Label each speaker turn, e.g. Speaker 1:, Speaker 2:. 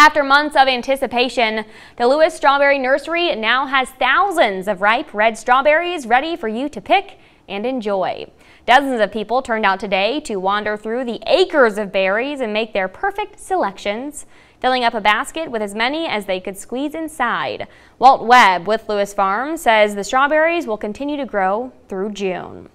Speaker 1: After months of anticipation, the Lewis Strawberry Nursery now has thousands of ripe red strawberries ready for you to pick and enjoy. Dozens of people turned out today to wander through the acres of berries and make their perfect selections, filling up a basket with as many as they could squeeze inside. Walt Webb with Lewis Farm says the strawberries will continue to grow through June.